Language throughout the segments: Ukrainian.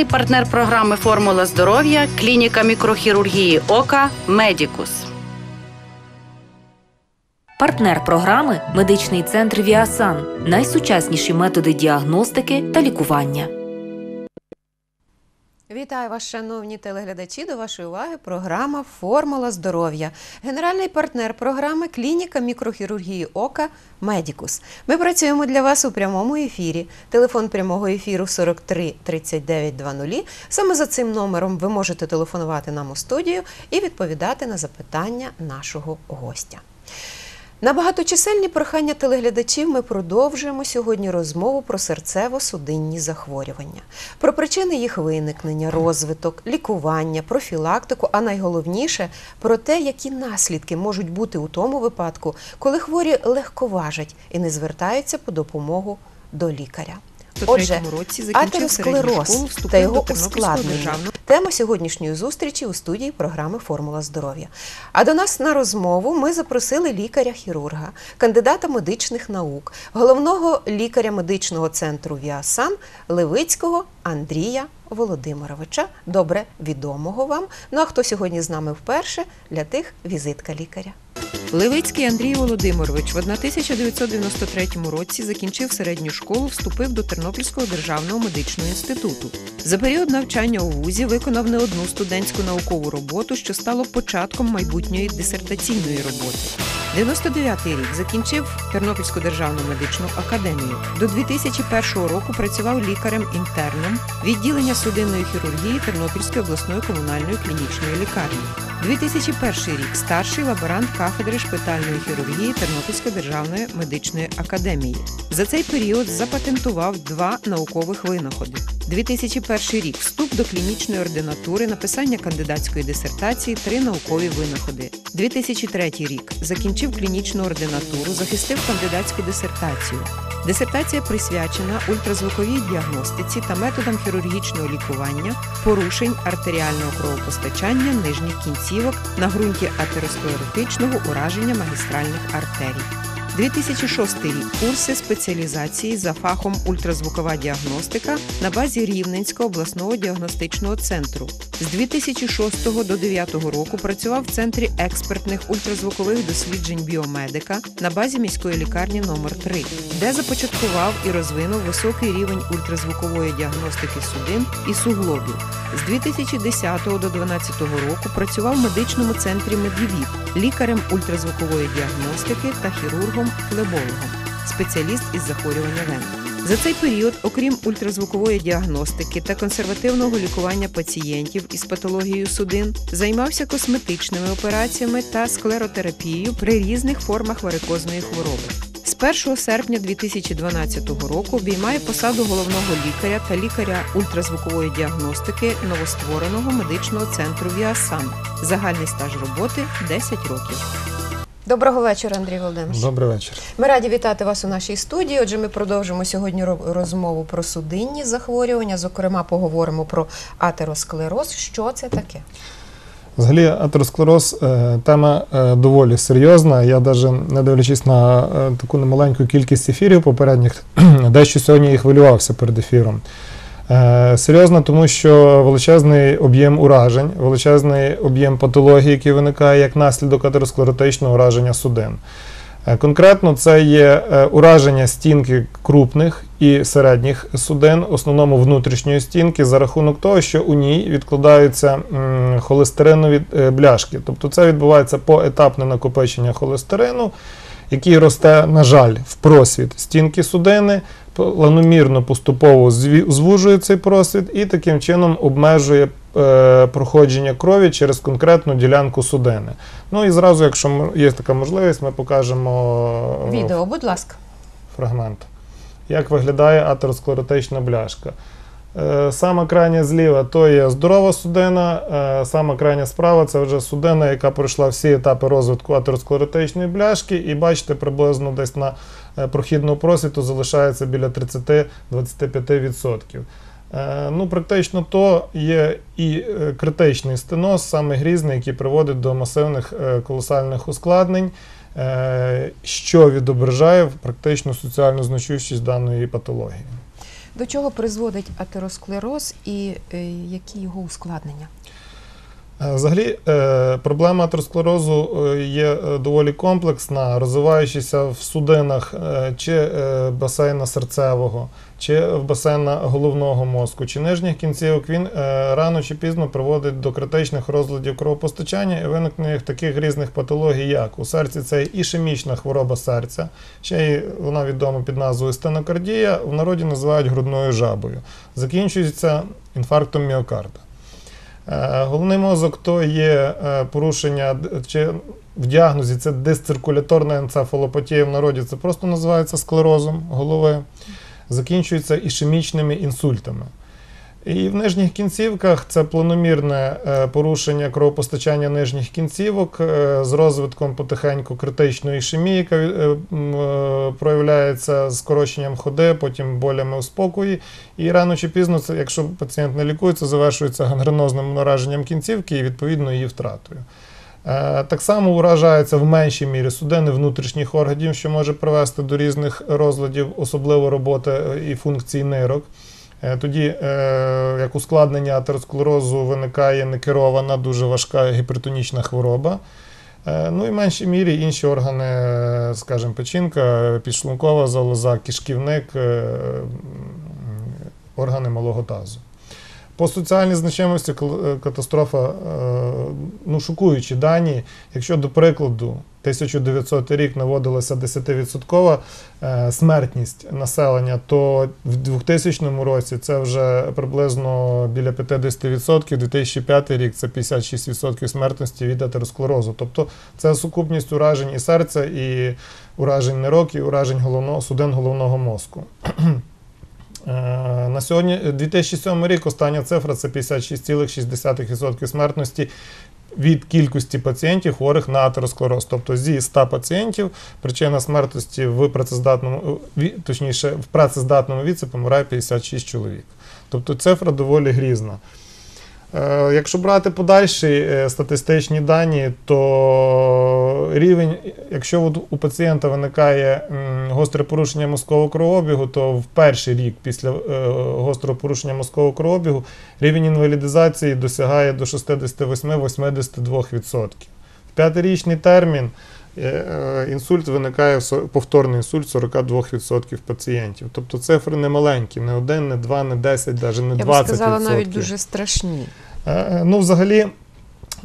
Генеральний партнер програми Формула здоров'я клініка мікрохірургії ока Медікус. Партнер програми медичний центр Віасан. Найсучасніші методи діагностики та лікування. Вітаю вас, шановні телеглядачі. До вашої уваги програма Формула здоров'я. Генеральний партнер програми Клініка мікрохірургії ока Медікус. Ми працюємо для вас у прямому ефірі. Телефон прямого ефіру 43 39 00. Саме за цим номером ви можете телефонувати нам у студію і відповідати на запитання нашого гостя. На багаточисельні прохання телеглядачів ми продовжуємо сьогодні розмову про серцево-судинні захворювання, про причини їх виникнення, розвиток, лікування, профілактику, а найголовніше про те, які наслідки можуть бути у тому випадку, коли хворі легковажать і не звертаються по допомогу до лікаря. Отже, атеросклероз та його ускладнення. Тема сьогоднішньої зустрічі у студії програми Формула здоров'я. А до нас на розмову ми запросили лікаря-хірурга, кандидата медичних наук, головного лікаря медичного центру Віасан Левицького Андрія Володимировича, добре відомого вам. Ну а хто сьогодні з нами вперше, для тих візитка лікаря. Левицький Андрій Володимирович в 1993 році закінчив середню школу, вступив до Тернопільського державного медичного інституту. За період навчання у вузі виконав не одну студентську наукову роботу, що стало початком майбутньої дисертаційної роботи. 99-й рік закінчив Тернопільську державну медичну академію. До 2001 року працював лікарем-інтерном відділення судинної хірургії Тернопільської обласної комунальної клінічної лікарні. 2001 рік старший лаборант кафедри шпитальної хірургії Тернопільської державної медичної академії. За цей період запатентував два наукових винаходи. 2001 рік вступ до клінічної ординатури, написання кандидатської дисертації, три наукові винаходи. 2003 рік закінчив клінічну ординатуру, захистив кандидатську дисертацію. Дисертація присвячена ультразвуковій діагностиці та методам хірургічного лікування порушень артеріального кровопостачання нижніх кінцівок на ґрунті атеросклеротичного ураження магістральних артерій. 2006 рік курси спеціалізації за фахом ультразвукова діагностика на базі Рівненського обласного діагностичного центру. З 2006 до 2009 року працював в центрі експертних ультразвукових досліджень біомедика на базі міської лікарні номер 3 де започаткував і розвинув високий рівень ультразвукової діагностики судин і суглобів. З 2010 до 2012 року працював в медичному центрі Медівіт, лікарем ультразвукової діагностики та хірургом-флебологом, спеціаліст із захворювання вен. За цей період, окрім ультразвукової діагностики та консервативного лікування пацієнтів із патологією судин, займався косметичними операціями та склеротерапією при різних формах варикозної хвороби. З 1 серпня 2012 року обіймає посаду головного лікаря та лікаря ультразвукової діагностики новоствореного медичного центру Віасан. Загальний стаж роботи 10 років. Доброго вечора, Андрій Володимирович. Добрий вечір. Ми раді вітати вас у нашій студії. Отже, ми продовжимо сьогодні розмову про судинні захворювання. Зокрема, поговоримо про атеросклероз. Що це таке? Взагалі, атеросклероз е, тема е, доволі серйозна. Я навіть не дивлячись на е, таку немаленьку кількість ефірів попередніх, дещо сьогодні і хвилювався перед ефіром. Е, Серйозно, тому що величезний об'єм уражень, величезний об'єм патології, який виникає як наслідок атеросклеротичного ураження судин. Е, Конкретно це є е, ураження стінки крупних і середніх судин, в основному внутрішньої стінки, за рахунок того, що у ній відкладаються холестеринові бляшки. Тобто це відбувається поетапне накопичення холестерину, який росте, на жаль, в просвіт стінки судини, планомірно поступово звужує цей просвіт і таким чином обмежує е, проходження крові через конкретну ділянку судини. Ну і зразу, якщо є така можливість, ми покажемо е, Відео, будь ласка. фрагмент. Як виглядає атеросклеротична бляшка? Е, Сама крайня зліва то є здорова судина, е, сама крайня справа це вже судина, яка пройшла всі етапи розвитку атеросклеротичної бляшки, і бачите, приблизно десь на е, прохідного просвіту залишається біля 30-25%. Е, Ну, практично то є і критичний стеноз, саме грізний, який приводить до масивних колосальних ускладнень, що відображає практично соціальну значущість даної патології. До чого призводить атеросклероз і е, які його ускладнення? Е, Взагалі, е, проблема атеросклерозу е, є доволі комплексна, розвиваючися в судинах чи басейна серцевого, чи в басейна головного мозку, чи нижніх кінцівок, він рано чи пізно приводить до критичних розладів кровопостачання і виникнення таких різних патологій, як у серці це ішемічна хвороба серця, ще й вона відома під назвою стенокардія, в народі називають грудною жабою. Закінчується інфарктом міокарда. Е, Головний мозок то є е, порушення чи в діагнозі це дисциркуляторна енцефалопатія в народі, це просто називається склерозом голови, закінчується ішемічними інсультами. І в нижніх кінцівках це планомірне е, порушення кровопостачання нижніх кінцівок е, з розвитком потихеньку критичної ішемії, яка е, проявляється скороченням ходи, потім болями у спокої. І рано чи пізно, це, якщо пацієнт не лікується, завершується гангренозним ураженням кінцівки і відповідно її втратою. Так само уражаються в меншій мірі судини внутрішніх органів, що може привести до різних розладів, особливо роботи і функцій нирок. Е, Тоді, е, як ускладнення атеросклерозу, виникає некерована, дуже важка гіпертонічна хвороба. Е, Ну і в меншій мірі інші органи, скажімо, печінка, підшлункова залоза, кишківник, органи малого тазу. По соціальній значимості е, катастрофа, е, ну, шокуючі дані. Якщо, до прикладу, 1900 рік наводилася 10% е, смертність населення, то в 2000 році це вже приблизно біля 50%, 2005 рік це 56% смертності від атеросклерозу. Тобто це сукупність уражень і серця, і уражень нирок, і уражень головного, судин головного мозку. Е, На сьогодні 2007 рік остання цифра це 56,6% смертності від кількості пацієнтів хворих на атеросклероз. Тобто зі 100 пацієнтів причина смертності в працездатному, е, точніше, в працездатному віці помирає 56 чоловік. Тобто цифра доволі грізна. Е, Якщо брати подальші е, статистичні дані, то рівень, якщо у пацієнта виникає гостре порушення мозкового кровообігу, то в перший рік після е, гострого порушення мозкового кровообігу рівень інвалідизації досягає до 68-82%. В п'ятирічний термін інсульт виникає повторний інсульт 42% пацієнтів. Тобто цифри не маленькі, не один, не два, не 10, навіть не 20%. Я б сказала, навіть дуже страшні. Е, е, Ну, взагалі,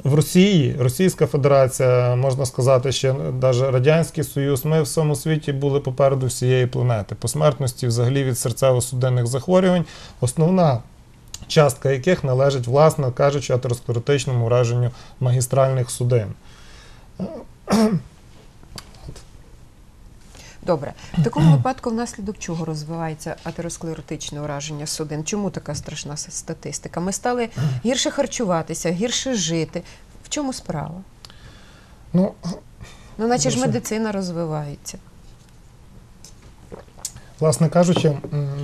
в Росії, Російська Федерація, можна сказати, ще навіть Радянський Союз, ми в всьому світі були попереду всієї планети. По смертності взагалі від серцево-судинних захворювань, основна частка яких належить, власне кажучи, атеросклеротичному ураженню магістральних судин. Добре, в такому випадку внаслідок чого розвивається атеросклеротичне ураження судин? Чому така страшна статистика? Ми стали гірше харчуватися, гірше жити. В чому справа? Ну, Ну, наче ж медицина розвивається. Власне кажучи,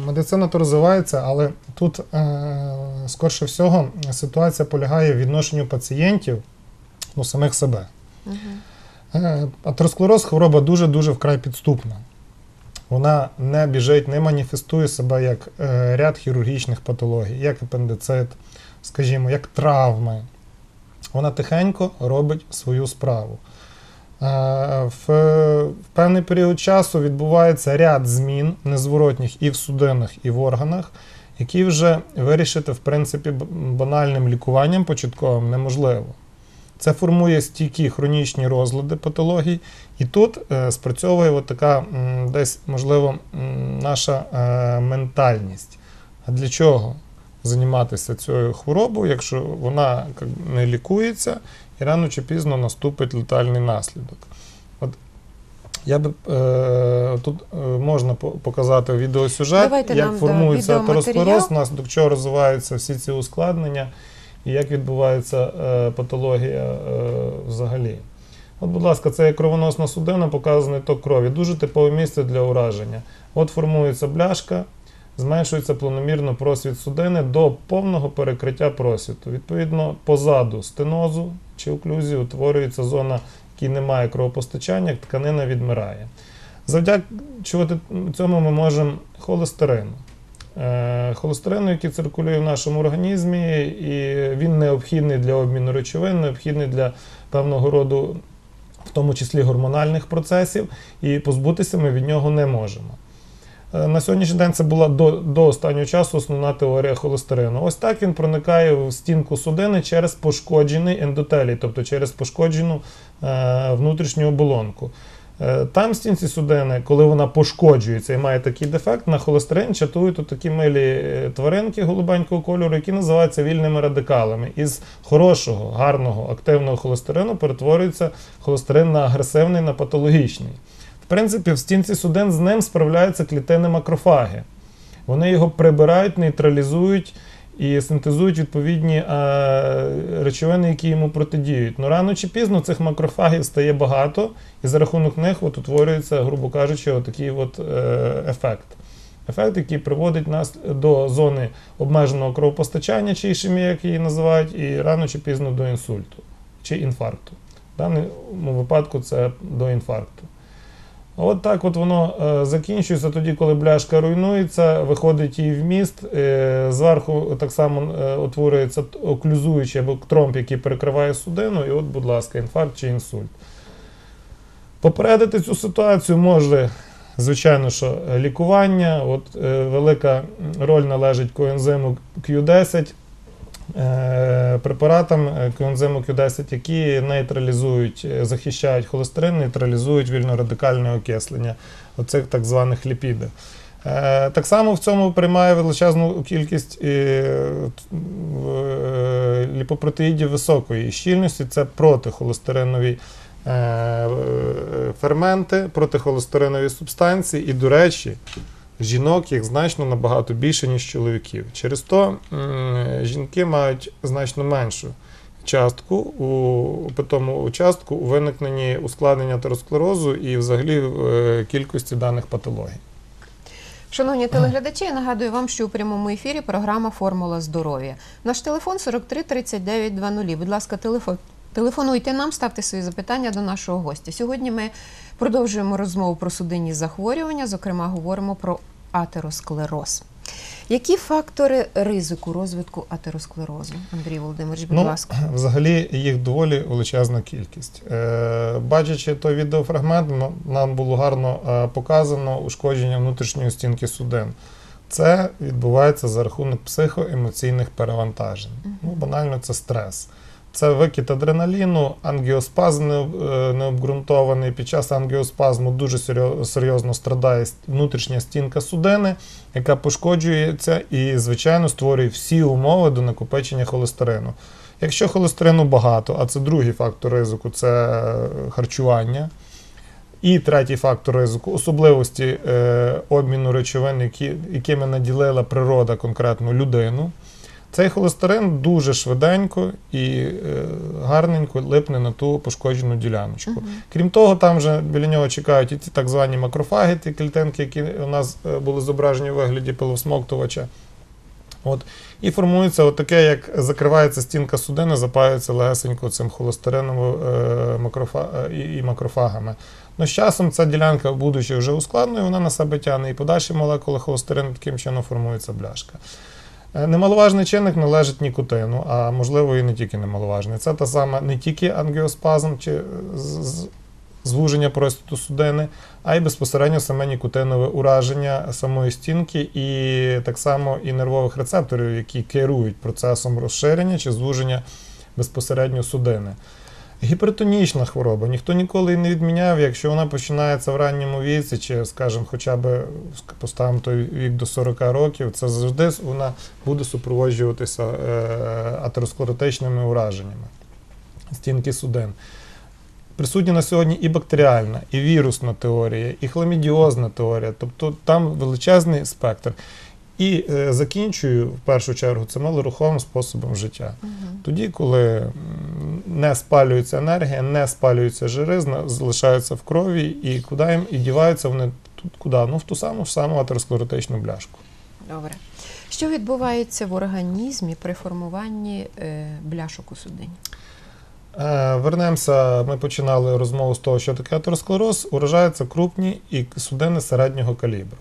медицина то розвивається, але тут, е, скорше всього, ситуація полягає в відношенню пацієнтів до самих себе. Е, Атеросклероз хвороба дуже-дуже вкрай підступна. Вона не біжить, не маніфестує себе як е, ряд хірургічних патологій, як апендицит, скажімо, як травми. Вона тихенько робить свою справу. Е, в певний період часу відбувається ряд змін незворотніх і в судинах, і в органах, які вже вирішити, в принципі, банальним лікуванням початковим неможливо. Це формує стійкі хронічні розлади патологій, і тут е, спрацьовує от така десь, можливо, наша е, ментальність. А для чого займатися цією хворобою, якщо вона не лікується і рано чи пізно наступить летальний наслідок? От я би е, тут е, можна показати відеосюжет, Давайте як нам, формується атеросклероз, внаслідок чого розвиваються всі ці ускладнення і як відбувається е, патологія е, взагалі. От, будь ласка, це є кровоносна судина, показаний ток крові. Дуже типове місце для ураження. От формується бляшка, зменшується планомірно просвіт судини до повного перекриття просвіту. Відповідно, позаду стенозу чи оклюзії утворюється зона, якій немає кровопостачання, тканина відмирає. Завдячувати цьому ми можемо холестерину. Е, холестерину, який циркулює в нашому організмі, і він необхідний для обміну речовин, необхідний для певного роду, в тому числі гормональних процесів, і позбутися ми від нього не можемо. Е, На сьогоднішній день це була до, до останнього часу основна теорія холестерину. Ось так він проникає в стінку судини через пошкоджений ендотелій, тобто через пошкоджену е, внутрішню оболонку. Е, Там стінці судини, коли вона пошкоджується і має такий дефект, на холестерин чатують такі милі е, тваринки голубенького кольору, які називаються вільними радикалами. Із хорошого, гарного, активного холестерину перетворюється холестерин на агресивний, на патологічний. В принципі, в стінці судин з ним справляються клітини макрофаги. Вони його прибирають, нейтралізують і синтезують відповідні е, речовини, які йому протидіють. Ну рано чи пізно цих макрофагів стає багато, і за рахунок них от утворюється, грубо кажучи, отакий от, е, ефект. Ефект, який приводить нас до зони обмеженого кровопостачання, чи ішемія, як її називають, і рано чи пізно до інсульту чи інфаркту. В даному випадку це до інфаркту. От так от воно е, закінчується тоді, коли бляшка руйнується, виходить її вміст, е, зверху так само е, утворюється оклюзуючий або тромб, який перекриває судину, і от, будь ласка, інфаркт чи інсульт. Попередити цю ситуацію може, звичайно, що лікування. От, велика роль належить коензиму Q10, е, препаратам е, коензиму Q10, які нейтралізують, е, захищають холестерин, нейтралізують вільнорадикальне окислення оцих так званих ліпідів. Е, Так само в цьому приймає величезну кількість е, е, ліпопротеїдів високої щільності. Це протихолестеринові е, е, ферменти, протихолестеринові субстанції. І, до речі, жінок їх значно набагато більше, ніж чоловіків. Через то жінки мають значно меншу частку у питому участку у виникненні ускладнення атеросклерозу і взагалі в е, кількості даних патологій. Шановні телеглядачі, я нагадую вам, що у прямому ефірі програма Формула здоров'я. Наш телефон 43 39 00. Будь ласка, телефон. Телефонуйте нам, ставте свої запитання до нашого гостя. Сьогодні ми продовжуємо розмову про судинні захворювання, зокрема, говоримо про атеросклероз. Які фактори ризику розвитку атеросклерозу? Андрій Володимирович, будь Ну, ласка. Взагалі їх доволі величезна кількість. Е, бачачи той відеофрагмент, нам було гарно е, показано ушкодження внутрішньої стінки судин. Це відбувається за рахунок психоемоційних перевантажень. Ну, банально це стрес. Це викид адреналіну, ангіоспазм е, необґрунтований. Під час ангіоспазму дуже серйозно страдає внутрішня стінка судини, яка пошкоджується і, звичайно, створює всі умови до накопичення холестерину. Якщо холестерину багато, а це другий фактор ризику це е, харчування. І третій фактор ризику особливості е, обміну речовин, які, якими наділила природа конкретну людину. Цей холестерин дуже швиденько і е, гарненько липне на ту пошкоджену діляночку. Крім того, там вже біля нього чекають і ті так звані макрофаги, ті клітинки, які у нас е, були зображені у вигляді пилосмоктувача. От. І формується таке, як закривається стінка судини, запаюється легесенько цим холестерином е, макрофа, і, і макрофагами. Ну, з часом ця ділянка, будучи вже ускладною, вона на себе тягне і подальші молекули холестерину таким чином формується бляшка. Е, Немаловажний чинник належить нікотину, а можливо і не тільки немаловажний. Це та сама не тільки ангіоспазм чи е, звуження простіту судини, а й безпосередньо саме нікотинове ураження самої стінки, і так само і нервових рецепторів, які керують процесом розширення чи звуження безпосередньо судини. Гіпертонічна хвороба ніхто ніколи не відміняв, якщо вона починається в ранньому віці, чи, скажімо, хоча б поставимо той вік до 40 років, це завжди вона буде супроводжуватися е, атеросклеротичними ураженнями стінки судин. Присутні на сьогодні і бактеріальна, і вірусна теорія, і хламідіозна теорія, тобто там величезний спектр. І е, закінчую в першу чергу це малоруховим способом життя. Тоді, коли не спалюється енергія, не спалюються жири, залишаються в крові, і куди їм і діваються вони тут куди? Ну, в ту саму ж саму атеросклеротичну бляшку. Добре. Що відбувається в організмі при формуванні е, бляшок у судині? Е, Вернемося, ми починали розмову з того, що таке атеросклероз. Уражаються крупні і судини середнього калібру.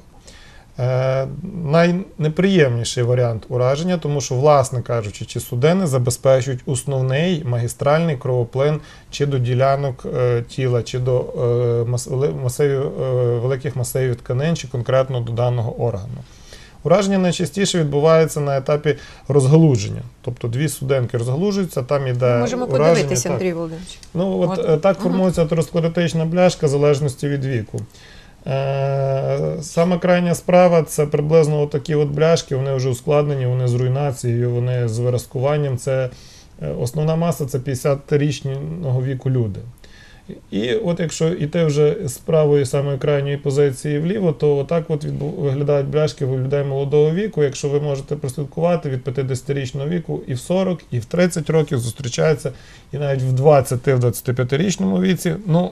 Е, найнеприємніший варіант ураження, тому що, власне кажучи, чи судини забезпечують основний магістральний кровоплин чи до ділянок е, тіла, чи до е, масивів, великих масивів тканин, чи конкретно до даного органу. Ураження найчастіше відбувається на етапі розгалудження. Тобто дві суденки розгалужуються, там іде Можемо ураження, подивитися. Андрій Володимирович. Ну, от, От. так формується атеросклеротична бляшка в залежності від віку. Е, сама крайня справа це приблизно такі от бляшки, вони вже ускладнені, вони з руйнацією, вони з виразкуванням. Це е, основна маса це 50-річного віку люди. І от якщо йти вже з правої самої крайньої позиції вліво, то отак от виглядають бляшки у людей молодого віку. Якщо ви можете прослідкувати від 50-річного віку і в 40, і в 30 років зустрічаються, і навіть в 20-25-річному віці, ну,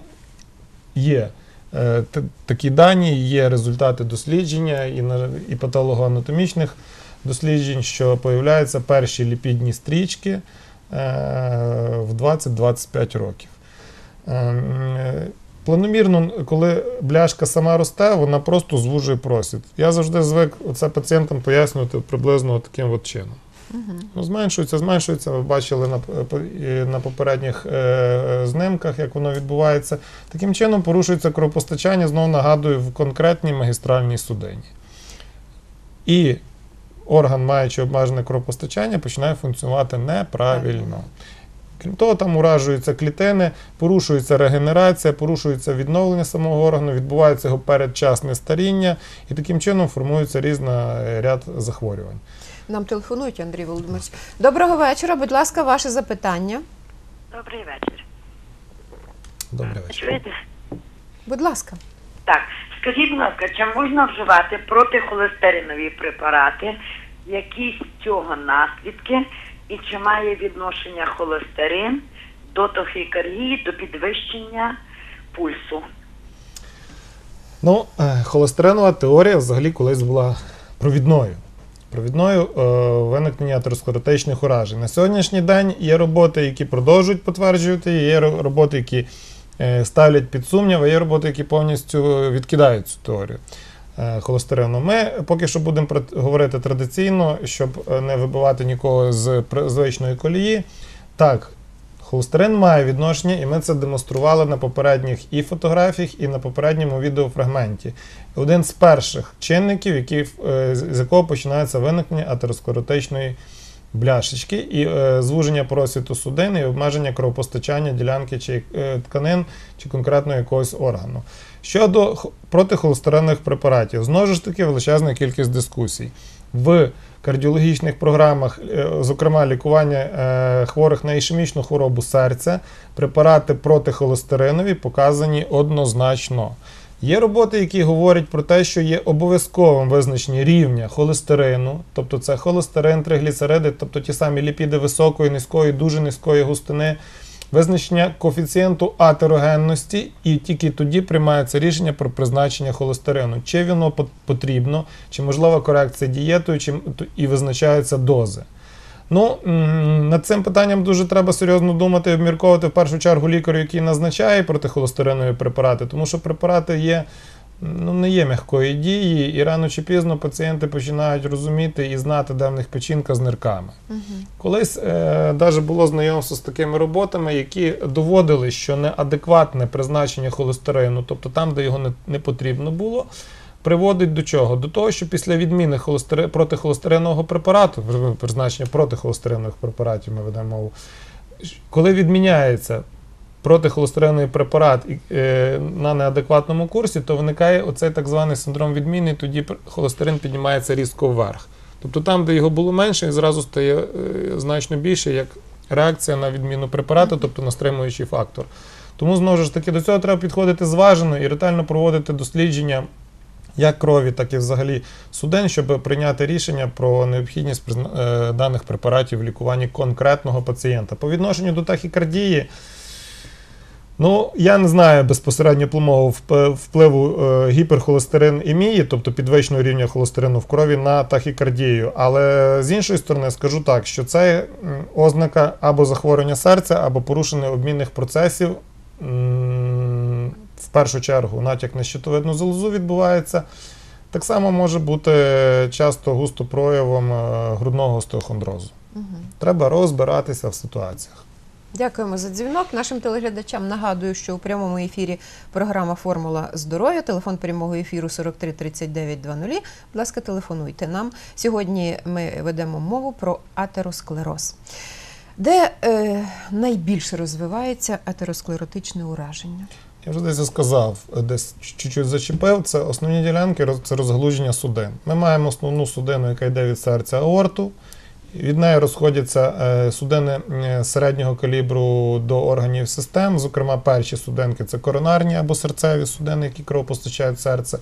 є. Е, Такі дані, є результати дослідження і, і патологоанатомічних досліджень, що появляються перші ліпідні стрічки е, в 20-25 років. Е, Планомірно, коли бляшка сама росте, вона просто звужує просвіт. Я завжди звик це пацієнтам пояснювати приблизно таким от чином. Ну, зменшується, зменшується. Ви бачили на, на попередніх е, е, знімках, як воно відбувається. Таким чином порушується кровопостачання, знову нагадую, в конкретній магістральній судині. І орган, маючи обмежене кровопостачання, починає функціонувати неправильно. Крім того, там уражуються клітини, порушується регенерація, порушується відновлення самого органу, відбувається його передчасне старіння, і таким чином формується різний ряд захворювань. Нам телефонують, Андрій Володимирович. Доброго вечора. Будь ласка, ваше запитання. Добрий вечір. Добрий вечір. Чуєте? Будь ласка. Так, скажіть, будь ласка, чи можна вживати протихолестеринові препарати, які з цього наслідки, і чи має відношення холестерин до тахікардії, до підвищення пульсу? Ну, е, холестеринова теорія взагалі колись була провідною. Провідною е, виникнення атеросклеротичних уражень. На сьогоднішній день є роботи, які продовжують потверджувати, є роботи, які е, ставлять під сумнів, а є роботи, які повністю відкидають цю теорію е, холестерину. Ми поки що будемо говорити традиційно, щоб не вибивати нікого з звичної колії. Так, Холестерин має відношення, і ми це демонстрували на попередніх і фотографіях, і на попередньому відеофрагменті. Один з перших чинників, які, е, з якого починається виникнення атеросклеротичної бляшечки і е, звуження просвіту судини і обмеження кровопостачання ділянки чи е, тканин чи конкретно якогось органу. Щодо протихолестеринних препаратів, знову ж таки величезна кількість дискусій. В кардіологічних програмах, е, зокрема лікування е, хворих на ішемічну хворобу серця, препарати протихолестеринові показані однозначно. Є роботи, які говорять про те, що є обов'язковим визначення рівня холестерину, тобто це холестерин, тригліцериди, тобто ті самі ліпіди високої, низької, дуже низької густини, визначення коефіцієнту атерогенності, і тільки тоді приймається рішення про призначення холестерину. Чи воно пот- потрібно, чи можлива корекція дієтою, чи і визначаються дози. Ну, над цим питанням дуже треба серйозно думати і обмірковувати в першу чергу лікарю, який назначає протихолестеринові препарати, тому що препарати є, ну, не є м'якої дії, і рано чи пізно пацієнти починають розуміти і знати, де в них печінка з нирками. Колись е, навіть було знайомство з такими роботами, які доводили, що неадекватне призначення холестерину, тобто там, де його не, не потрібно було, приводить до чого? До того, що після відміни холестери... протихолестеринового препарату, призначення протихолестеринових препаратів, ми ведемо мову, коли відміняється протихолестериновий препарат е, на неадекватному курсі, то виникає оцей так званий синдром відміни, тоді холестерин піднімається різко вверх. Тобто там, де його було менше, зразу стає е, значно більше, як реакція на відміну препарату, тобто на стримуючий фактор. Тому знову ж таки до цього треба підходити зважено і ретельно проводити дослідження як крові, так і взагалі суден, щоб прийняти рішення про необхідність е, даних препаратів в лікуванні конкретного пацієнта. По відношенню до тахікардії, ну я не знаю безпосередньо пломового впливу е, гіперхолестеринемії, тобто підвищеного рівня холестерину в крові на тахікардію. Але з іншої сторони скажу так, що це ознака або захворювання серця, або порушення обмінних процесів. В першу чергу натяк на щитовидну залозу відбувається. Так само може бути часто густо проявом е, грудного остеохондрозу. Треба розбиратися в сситуаціях. Дякуємо за дзвінок. Нашим телеглядачам нагадую, що у прямому ефірі програма Формула здоров'я. Телефон прямого ефіру 43 39 00. Будь ласка, телефонуйте нам. Сьогодні ми ведемо мову про атеросклероз. Де е, найбільше розвивається атеросклеротичне ураження? Я вже десь сказав, десь чуть-чуть зачепив. Це основні ділянки, це розгалуження судин. Ми маємо основну судину, яка йде від серця аорту. Від неї розходяться е, судини е, середнього калібру до органів систем. Зокрема, перші судинки це коронарні або серцеві судини, які кров постачають серце.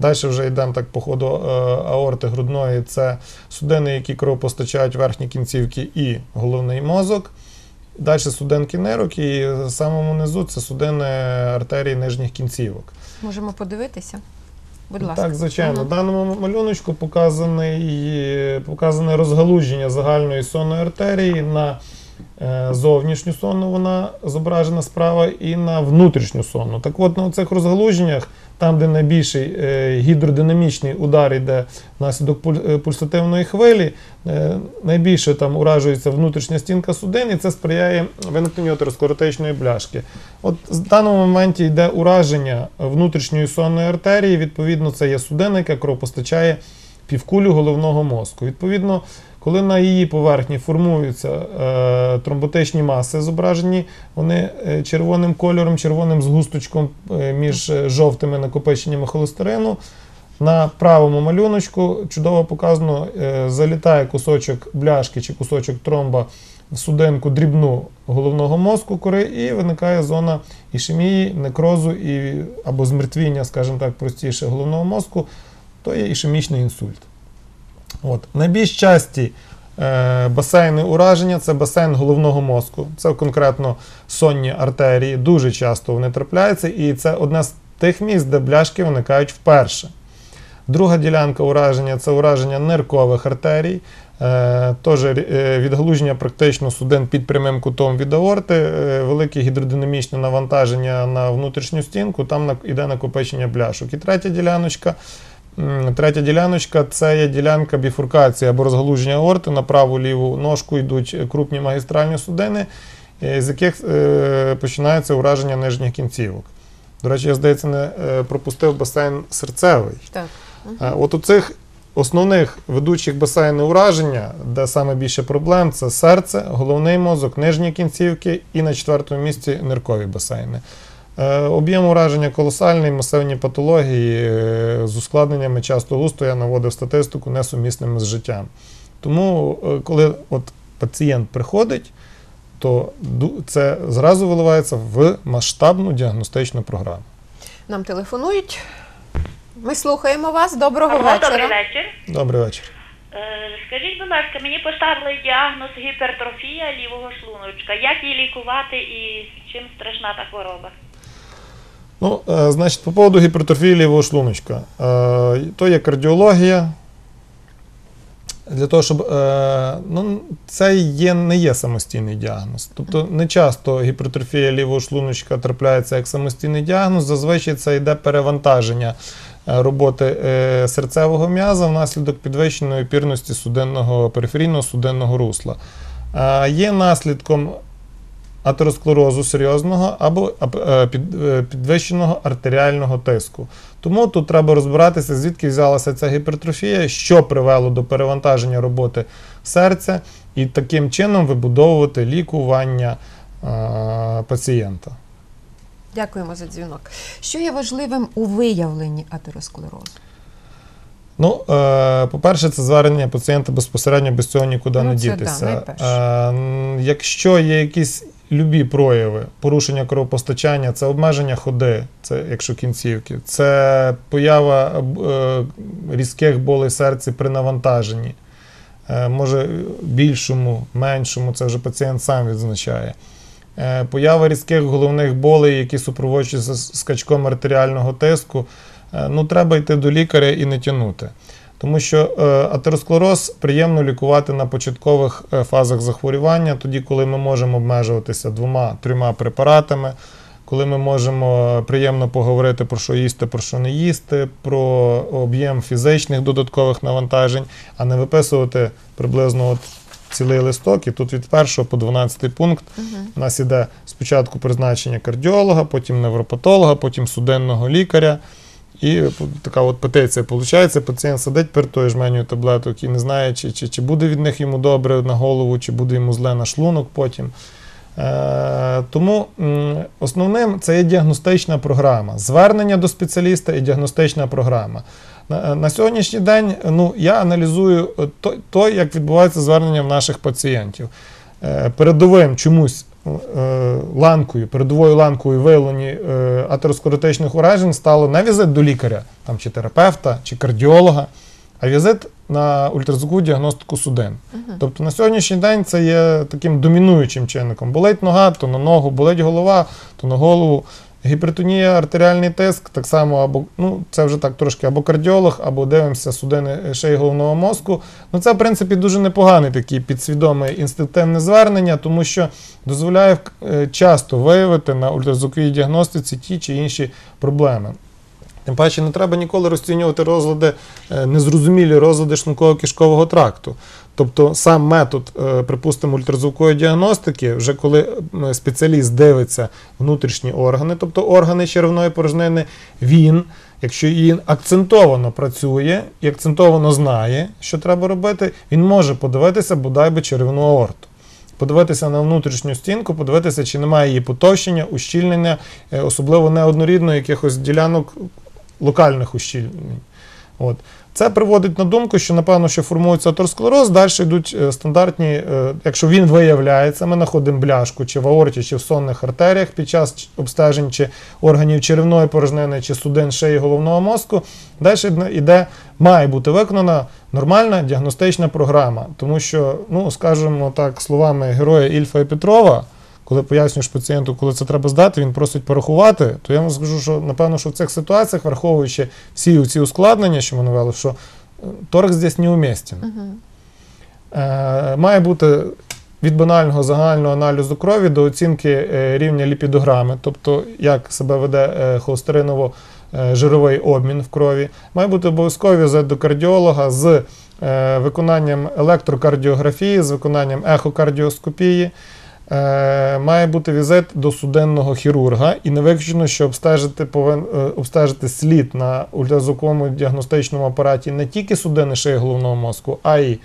Далі вже йдемо так по ходу е, аорти грудної. Це судини, які кров постачають верхні кінцівки і головний мозок. Далі судинки нирок, і в самому низу це судини артерії нижніх кінцівок. Можемо подивитися? Будь ласка. Так, звичайно. В даному малюночку показане, показане розгалуження загальної сонної артерії на зовнішню сонну, вона зображена справа, і на внутрішню сонну. Так от на цих розгалуженнях, там, де найбільший е, гідродинамічний удар йде внаслідок е, пульсативної хвилі, е, найбільше там уражується внутрішня стінка судин, і це сприяє виникненню атеросклеротичної бляшки. От в даному моменті йде ураження внутрішньої сонної артерії. Відповідно, це є судина, яка кров постачає півкулю головного мозку. Відповідно, коли на її поверхні формуються е, тромботичні маси, зображені вони е, червоним кольором, червоним згусточком е, між жовтими накопиченнями холестерину. На правому малюночку чудово показано, залітає кусочок бляшки чи кусочок тромба в судинку дрібну головного мозку кори, і виникає зона ішемії, некрозу і, або змертвіння, скажімо так, простіше головного мозку, то є ішемічний інсульт. От. Найбільш часті е, басейни ураження це басейн головного мозку. Це конкретно сонні артерії. Дуже часто вони трапляються, і це одне з тих місць, де бляшки виникають вперше. Друга ділянка ураження це ураження ниркових артерій. Е, е, відгалуження практично судин під прямим кутом від аорти, е, велике гідродинамічне навантаження на внутрішню стінку, там йде накопичення бляшок. І третя діляночка. Третя діляночка це є ділянка біфуркації або розгалуження аорти. На праву ліву ножку йдуть крупні магістральні судини, е, з яких е, починається ураження нижніх кінцівок. До речі, я здається, не е, пропустив басейн серцевий. Так. От у цих основних ведучих басейнів ураження, де саме більше проблем, це серце, головний мозок, нижні кінцівки і на четвертому місці ниркові басейни. Е, Об'єм ураження колосальний, масивні патології е, з ускладненнями часто густо я наводив статистику несумісними з життям. Тому, е, коли от пацієнт приходить, то це зразу виливається в масштабну діагностичну програму. Нам телефонують. Ми слухаємо вас. Доброго Алло, вечора. добрий вечір. Добрий вечір. Скажіть, будь ласка, мені поставили діагноз гіпертрофія лівого шлуночка. Як її лікувати і чим страшна та хвороба? Ну, е, значить, по поводу гіпертрофії лівого шлуночка. Е, то є кардіологія. Для того, щоб е, ну, це є, не є самостійний діагноз. Тобто не часто гіпертрофія лівого шлуночка трапляється як самостійний діагноз. Зазвичай це йде перевантаження роботи серцевого м'яза внаслідок підвищеної опірності судинного периферійного судинного русла. Є наслідком атеросклерозу серйозного або е, е, підвищеного артеріального тиску. Тому тут треба розбиратися, звідки взялася ця гіпертрофія, що привело до перевантаження роботи серця, і таким чином вибудовувати лікування е, пацієнта. Дякуємо за дзвінок. Що є важливим у виявленні атеросклерозу? Ну, по-перше, це звернення пацієнта безпосередньо без цього нікуди Ну, не да, дітися. Е, якщо є якісь любі прояви порушення кровопостачання, це обмеження ходи, це якщо кінцівки, це поява е, різких болей серця при навантаженні. Е, може більшому, меншому, це вже пацієнт сам відзначає. Е, Поява різких головних болей, які супроводжуються скачком артеріального тиску, ну треба йти до лікаря і не тягнути. Тому що е, атеросклероз приємно лікувати на початкових е, фазах захворювання, тоді, коли ми можемо обмежуватися двома-трьома препаратами, коли ми можемо приємно поговорити про що їсти, про що не їсти, про об'єм фізичних додаткових навантажень, а не виписувати приблизно от цілий листок. І тут від 1 по 12 пункт у нас іде спочатку призначення кардіолога, потім невропатолога, потім суденного лікаря. І така от петиція виходить, пацієнт сидить перед тою жменю таблеток і не знає, чи, чи, чи буде від них йому добре на голову, чи буде йому зле на шлунок потім. Е, тому основним це є діагностична програма. Звернення до спеціаліста і діагностична програма. На, на сьогоднішній день ну, я аналізую е, то, то, як відбувається звернення в наших пацієнтів. Е, передовим чомусь е, ланкою, передовою ланкою виявлені е, атеросклеротичних уражень стало не візит до лікаря, там, чи терапевта, чи кардіолога, а візит на ультразвукову діагностику судин. Тобто на сьогоднішній день це є таким домінуючим чинником. Болить нога, то на ногу, болить голова, то на голову. Гіпертонія, артеріальний тиск, так само, або ну це вже так трошки або кардіолог, або дивимося судини шиї головного мозку. Ну це в принципі дуже непоганий такий підсвідоме інстинктивне звернення, тому що дозволяє е, часто виявити на ультразвуковій діагностиці ті чи інші проблеми. Тим паче не треба ніколи розцінювати розлади, е, незрозумілі розлади шлунково-кишкового тракту. Тобто сам метод, е, припустимо, ультразвукової діагностики, вже коли е, спеціаліст дивиться внутрішні органи, тобто органи черевної порожнини, він, якщо він акцентовано працює і акцентовано знає, що треба робити, він може подивитися бодай би черевну аорту. Подивитися на внутрішню стінку, подивитися, чи немає її потовщення, ущільнення, е, особливо неоднорідно якихось ділянок локальних ущільнень. От. Це приводить на думку, що напевно, що формується атеросклероз, далі йдуть е, стандартні, е, якщо він виявляється, ми знаходимо бляшку чи в аорті, чи в сонних артеріях під час обстежень чи органів черевної порожнини, чи судин шиї головного мозку. Далі йде, має бути виконана нормальна діагностична програма. Тому що, ну, скажімо так, словами героя Ільфа і Петрова, коли пояснюєш пацієнту, коли це треба здати, він просить порахувати, то я вам скажу, що напевно, що в цих ситуаціях, враховуючи всі ці ускладнення, що ми навели, що е, торг здесь неуместен. Е, має бути від банального загального аналізу крові до оцінки е, рівня ліпідограми, тобто як себе веде е, холестериново-жировий обмін в крові. Має бути обов'язковий візит до кардіолога з виконанням електрокардіографії, з виконанням ехокардіоскопії. Е, Має бути візит до суденного хірурга, і не виключено, що обстежити повин, е, обстежити слід на ультразвуковому діагностичному апараті не тільки судини шиї головного мозку, а й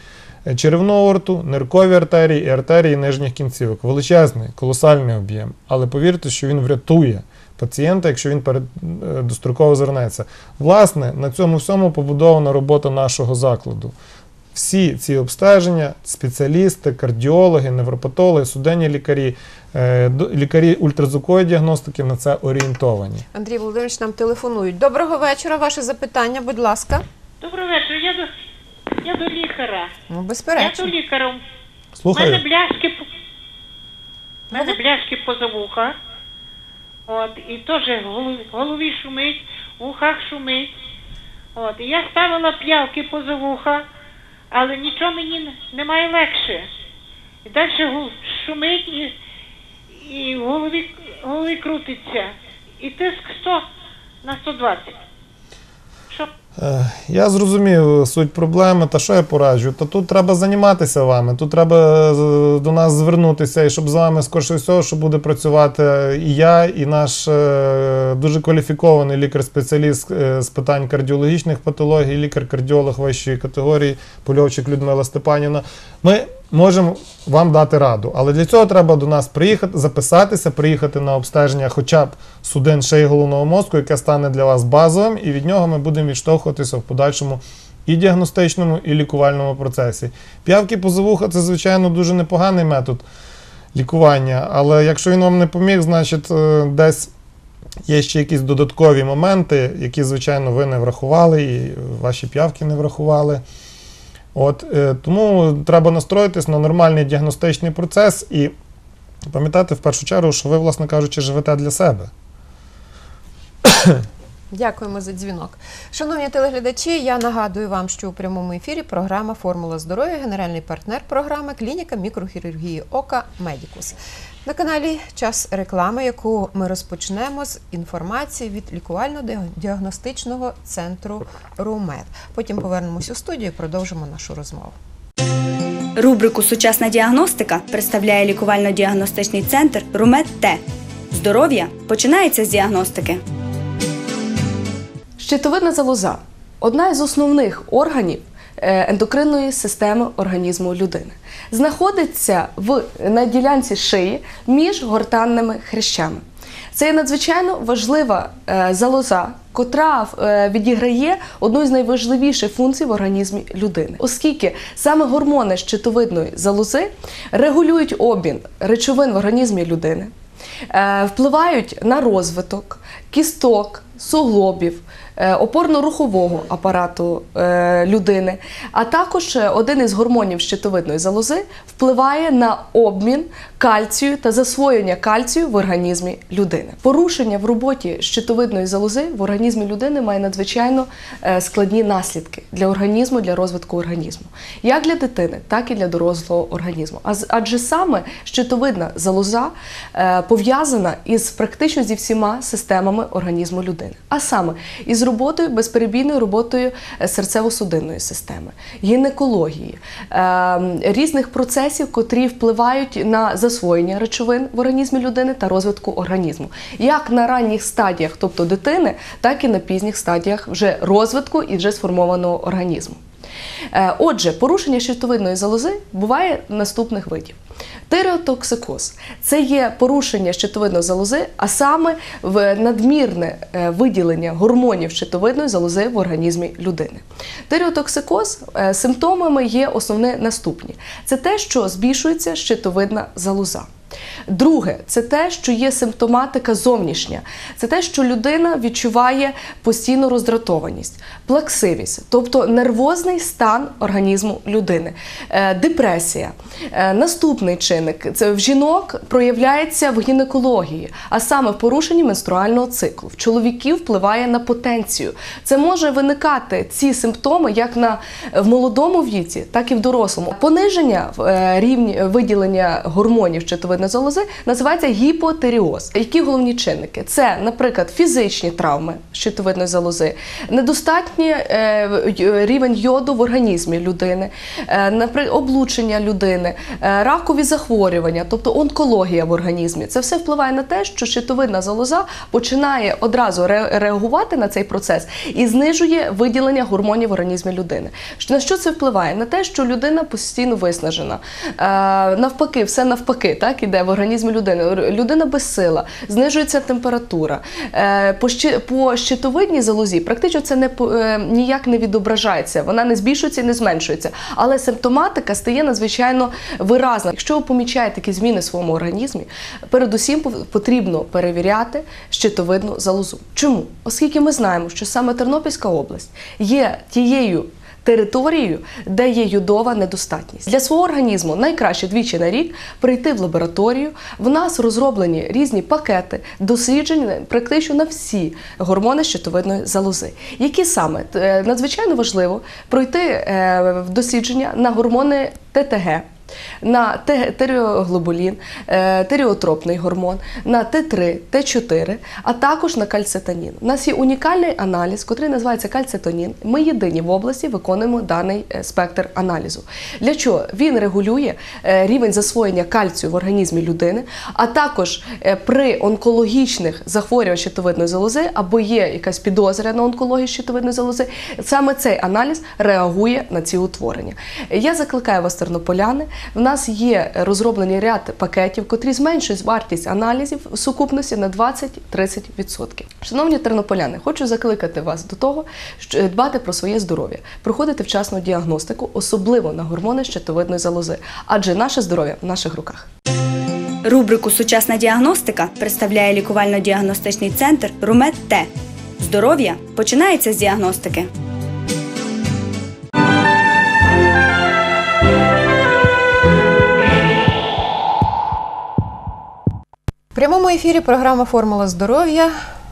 черевну аорту, ниркові артерії і артерії нижніх кінцівок. Величезний, колосальний об'єм. Але повірте, що він врятує пацієнта, якщо він перед е, достроково звернеться. Власне, на цьому всьому побудована робота нашого закладу. Всі ці обстеження, спеціалісти, кардіологи, невропатологи, суденні лікарі, е, лікарі ультразвукової діагностики на це орієнтовані. Андрій Володимирович нам телефонують. Доброго вечора. Ваше запитання, будь ласка. Добрий вечір. Я до, я до лікаря. Ну, безперечно. Я до лікаря. У мене бляшки, у мене бляшки поза вуха. От, і теж голові, голові шумить, в ухах шумить. От, і я ставила п'явки поза вуха, але нічого мені немає легше. І далі шумить і, і в голові, голові крутиться. І тиск 100 на 120. Що Е, Я зрозумів суть проблеми, та що я пораджу? Та тут треба займатися вами, тут треба е, до нас звернутися, і щоб з вами, скоріше всього, що буде працювати і я, і наш е, дуже кваліфікований лікар-спеціаліст е, з питань кардіологічних патологій, лікар-кардіолог вищої категорії Польовчик Людмила Степанівна. Ми можемо вам дати раду, але для цього треба до нас приїхати, записатися, приїхати на обстеження хоча б судин шиї головного мозку, яке стане для вас базовим, і від нього ми будемо відштовхуватися в подальшому і діагностичному, і лікувальному процесі. П'явки позавуха це, звичайно, дуже непоганий метод лікування, але якщо він вам не поміг, значить е, десь є ще якісь додаткові моменти, які, звичайно, ви не врахували, і ваші п'явки не врахували. От, е, тому треба настроїтись на нормальний діагностичний процес і пам'ятати в першу чергу, що ви, власне кажучи, живете для себе. Дякуємо за дзвінок. Шановні телеглядачі, я нагадую вам, що у прямому ефірі програма Формула здоров'я, генеральний партнер програми Клініка мікрохірургії Ока Медікус. На каналі час реклами, яку ми розпочнемо з інформації від лікувально-діагностичного центру РУМЕД. Потім повернемось у студію і продовжимо нашу розмову. Рубрику Сучасна діагностика представляє лікувально-діагностичний центр Румет Т. Здоров'я починається з діагностики. Щитовидна залоза одна із основних органів е, ендокринної системи організму людини. Знаходиться в на ділянці шиї між гортанними хрящами. Це є надзвичайно важлива е, залоза, котра е, відіграє одну з найважливіших функцій в організмі людини, оскільки саме гормони щитовидної залози регулюють обмін речовин в організмі людини, впливають на розвиток кісток, суглобів, опорно-рухового апарату е, людини, а також е, один із гормонів щитовидної залози впливає на обмін кальцію та засвоєння кальцію в організмі людини. Порушення в роботі щитовидної залози в організмі людини має надзвичайно е, складні наслідки для організму, для розвитку організму, як для дитини, так і для дорослого організму. Адже саме щитовидна залоза е, пов'язана із практично зі всіма системами організму людини, а саме із роботою, безперебійною роботою е, серцево-судинної системи, гінекології, е, різних процесів, котрі впливають на засвоєння речовин в організмі людини та розвитку організму, як на ранніх стадіях, тобто дитини, так і на пізніх стадіях вже розвитку і вже сформованого організму. Е, Отже, порушення щитовидної залози буває наступних видів. Тиреотоксикоз це є порушення щитовидної залози, а саме в надмірне е, виділення гормонів щитовидної залози в організмі людини. Тиреотоксикоз е, симптомами є основне наступні: це те, що збільшується щитовидна залоза. Друге, це те, що є симптоматика зовнішня. Це те, що людина відчуває постійну роздратованість, плаксивість, тобто нервозний стан організму людини, Е, депресія. Е, Наступний чинник це в жінок проявляється в гінекології, а саме в порушенні менструального циклу. В чоловіків впливає на потенцію. Це може виникати ці симптоми як на в молодому віці, так і в дорослому. Пониження е, рівні виділення гормонів щитовидної залози називається гіпотеріоз. Які головні чинники? Це, наприклад, фізичні травми щитовидної залози, недостатній е, рівень йоду в організмі людини, е, облучення людини, е, ракові захворювання, тобто онкологія в організмі. Це все впливає на те, що щитовидна залоза починає одразу реагувати на цей процес і знижує виділення гормонів в організмі людини. На що це впливає? На те, що людина постійно виснажена. Е, навпаки, все навпаки, так іде в організмі людини. Людина безсила, знижується температура. Е, по, щитовидній залозі практично це не е, ніяк не відображається. Вона не збільшується і не зменшується. Але симптоматика стає надзвичайно виразна. Якщо ви помічаєте такі зміни в своєму організмі, передусім потрібно перевіряти щитовидну залозу. Чому? Оскільки ми знаємо, що саме Тернопільська область є тією територією, де є йодова недостатність. Для свого організму найкраще двічі на рік прийти в лабораторію. В нас розроблені різні пакети досліджень практично на всі гормони щитовидної залози. Які саме Е, надзвичайно важливо пройти е, дослідження на гормони ТТГ. На те- тереоглобулін, е, гормон, на Т3, Т4, а також на кальцитонін. У нас є унікальний аналіз, який називається кальцитонін. Ми єдині в області виконуємо даний е, спектр аналізу. Для чого? Він регулює е, рівень засвоєння кальцію в організмі людини, а також при онкологічних захворюваннях щитовидної залози або є якась підозра на онкологію щитовидної залози, саме цей аналіз реагує на ці утворення. Я закликаю вас, тернополяни. В нас є розроблені ряд пакетів, котрі зменшують вартість аналізів в сукупності на 20-30%. Шановні тернополяни, хочу закликати вас до того, що дбати про своє здоров'я, проходити вчасну діагностику, особливо на гормони щитовидної залози, адже наше здоров'я в наших руках. Рубрику Сучасна діагностика представляє лікувально-діагностичний центр Румет Т. Здоров'я починається з діагностики. Прямому ефірі програма Формула здоров'я.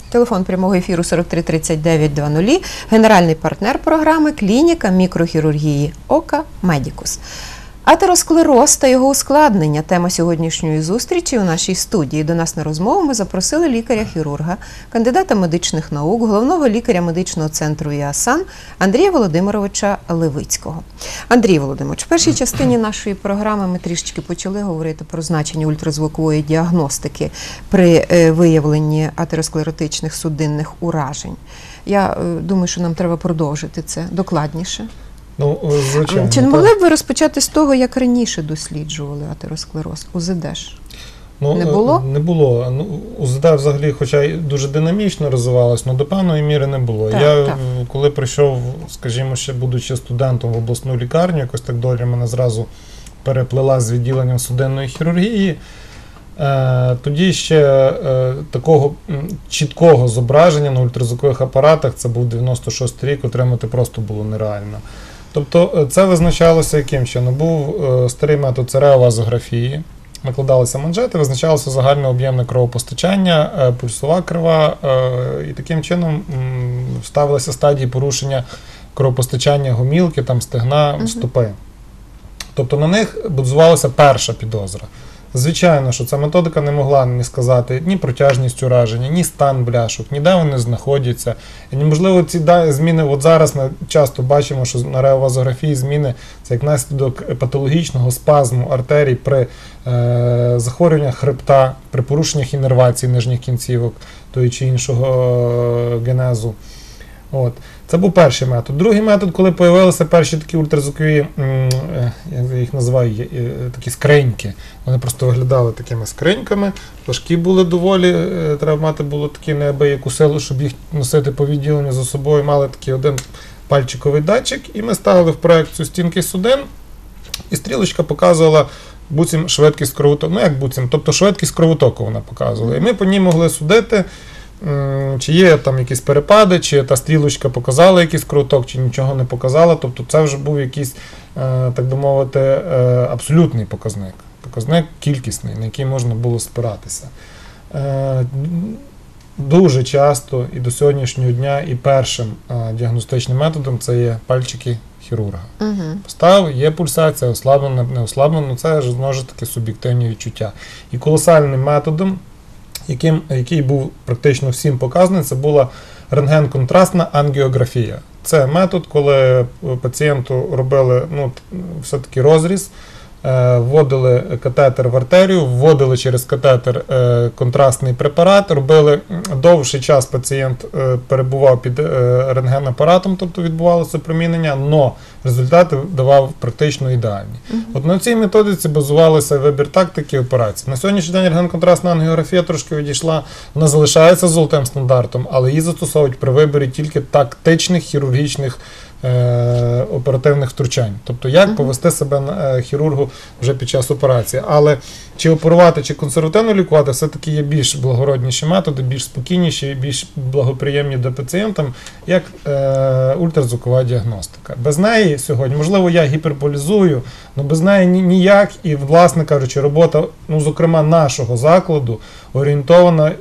Телефон прямого ефіру 43 39 00. Генеральний партнер програми Клініка мікрохірургії Ока Медікус. Атеросклероз та його ускладнення тема сьогоднішньої зустрічі у нашій студії. До нас на розмову ми запросили лікаря-хірурга, кандидата медичних наук, головного лікаря медичного центру ІАСАН Андрія Володимировича Левицького. Андрій Володимирович, в першій частині нашої програми ми трішечки почали говорити про значення ультразвукової діагностики при е, виявленні атеросклеротичних судинних уражень. Я е, думаю, що нам треба продовжити це докладніше. Ну, звичайно. Чи не могли б ви розпочати з того, як раніше досліджували атеросклероз? УЗД ж? Ну, Не е, було? Не було. Ну, УЗД взагалі, хоча й дуже динамічно розвивалось, але до певної міри не було. Так, Я так. коли прийшов, скажімо, ще будучи студентом в обласну лікарню, якось так доля мене зразу переплела з відділенням суденної хірургії. Е, тоді ще е, такого чіткого зображення на ультразвукових апаратах, це був 96 рік, отримати просто було нереально. Тобто е, це визначалося яким чином? Був е, старий метод цереовазографії, накладалися манжети, визначалося загальне об'ємне кровопостачання, е, пульсова крива, е, і таким чином м, ставилися стадії порушення кровопостачання гомілки, там, стегна, стопи. Тобто на них базувалася перша підозра. Звичайно, що ця методика не могла ні сказати ні протяжність ураження, ні стан бляшок, ні де вони знаходяться. І неможливо ці зміни, от зараз ми часто бачимо, що на реовазографії зміни це як наслідок патологічного спазму артерій при е, захворюваннях хребта, при порушеннях іннервації нижніх кінцівок того чи іншого е, генезу. От. Це був перший метод. Другий метод, коли з'явилися перші такі ультразвукові, е, як я їх називаю, е, такі скриньки. Вони просто виглядали такими скриньками, важкі були доволі, е, треба мати було такі неабияку силу, щоб їх носити по відділенню за собою. Мали такий один пальчиковий датчик, і ми ставили в проекцію стінки судин, і стрілочка показувала буцім швидкість кровотоку. Ну як буцім, тобто швидкість кровотоку вона показувала. І ми по ній могли судити. Чи є там якісь перепади, чи та стрілочка показала якийсь круток, чи нічого не показала. Тобто це вже був якийсь, е, так би мовити, е, абсолютний показник. Показник кількісний, на який можна було спиратися. Е, Дуже часто і до сьогоднішнього дня і першим діагностичним методом це є пальчики хірурга. Угу. Поставив, є пульсація, ослаблена, не ослаблена, ну це ж знову ж таки суб'єктивні відчуття. І колосальним методом, яким, який був практично всім показаний, це була рентген-контрастна ангіографія. Це метод, коли пацієнту робили ну, все-таки розріз, вводили катетер в артерію, вводили через катетер е, контрастний препарат, робили довший час пацієнт е, перебував під е, рентген-апаратом, тобто відбувалося промінення, але результати давав практично ідеальні. От на цій методиці базувалися вибір тактики операції. На сьогоднішній день рентген-контрастна ангіографія трошки відійшла, вона залишається золотим стандартом, але її застосовують при виборі тільки тактичних хірургічних е, оперативних втручань. Тобто як повести себе е, хірургу вже під час операції. Але чи оперувати, чи консервативно лікувати, все-таки є більш благородніші методи, більш спокійніші, більш благоприємні до пацієнтам, як е, ультразвукова діагностика. Без неї сьогодні, можливо, я гіперболізую, але без неї ніяк. І, власне кажучи, робота, ну, зокрема, нашого закладу орієнтована